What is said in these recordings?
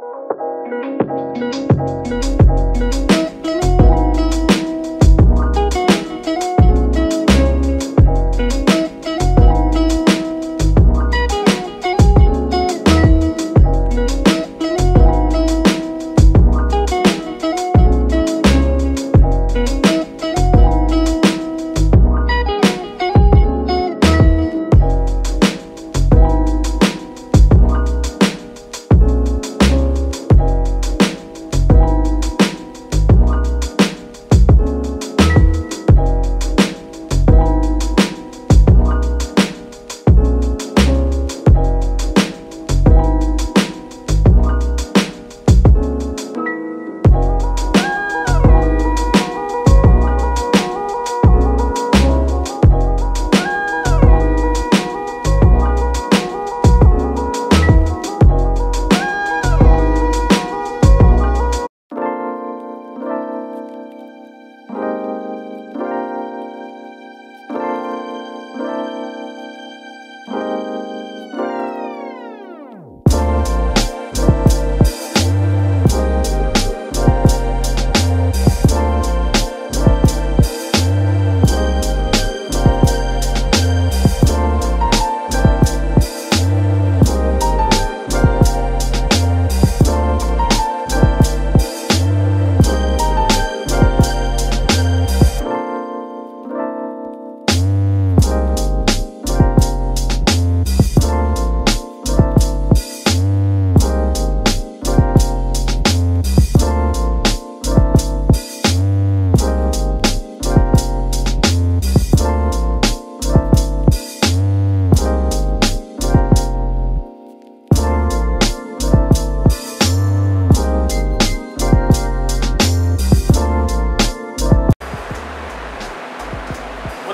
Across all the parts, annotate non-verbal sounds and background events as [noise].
Thank you.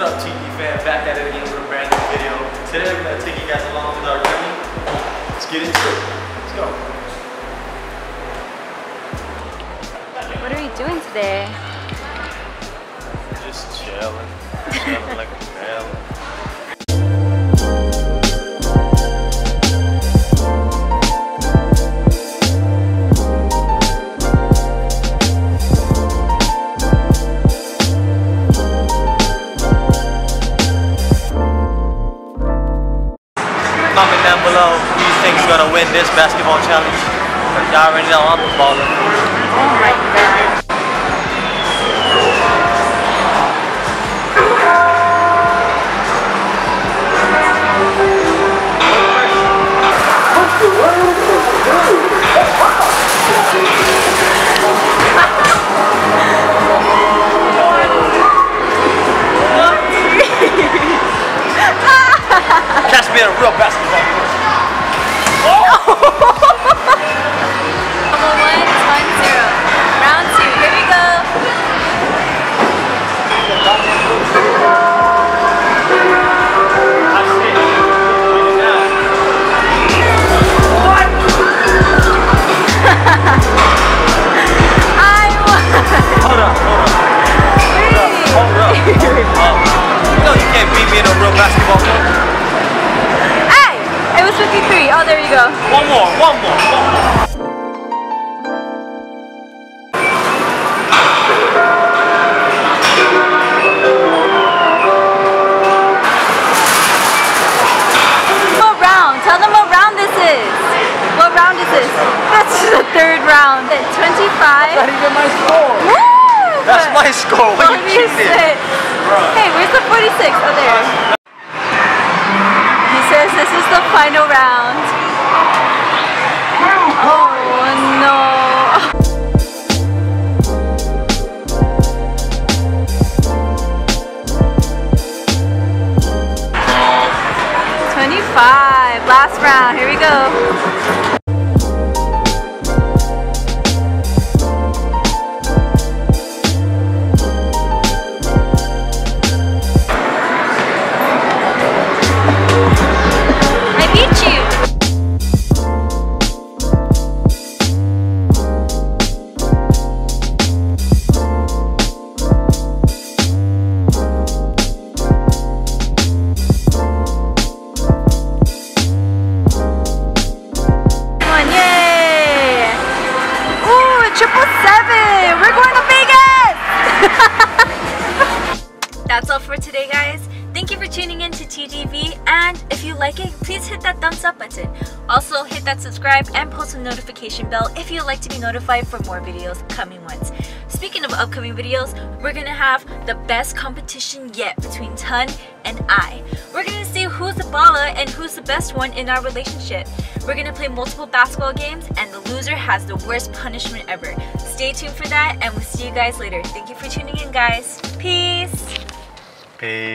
What up, Tiki? Back at it again with a brand new video. Today we're gonna take you guys along with our journey. Let's get into it. Let's go. What are we doing today? Just chilling. chilling like a. [laughs] comment down below who you think is gonna win this basketball challenge. Cause y'all already know I'm a baller. Oh my. being a real basketball player. [laughs] Oh! cookie three. Oh, there you go. One more, one more, one more. Round? Tell them what round this is. What round is this? That's the third round. 25. That's even my score. That's my score. What are you cheating? Hey, where's the 46? Oh, there. This is the final round. Oh no. [laughs] Twenty-five. Last round. Here we go. Tuning in to TGV, and if you like it, please hit that thumbs up button. Also, hit that subscribe and post a notification bell if you'd like to be notified for more videos coming ones. Speaking of upcoming videos, we're gonna have the best competition yet between Tun and I. We're gonna see who's the baller and who's the best one in our relationship. We're gonna play multiple basketball games, and the loser has the worst punishment ever. Stay tuned for that, and we'll see you guys later. Thank you for tuning in, guys. Peace. Peace.